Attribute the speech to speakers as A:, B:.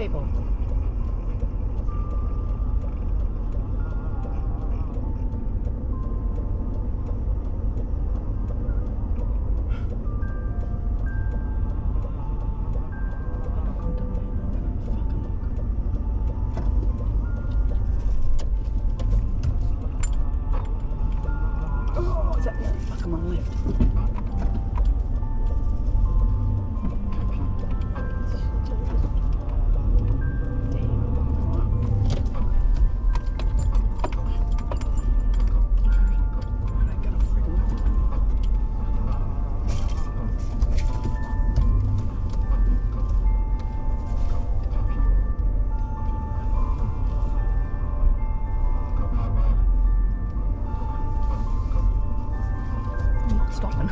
A: people. Oh, is that fuck am I left? 专门